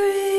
free.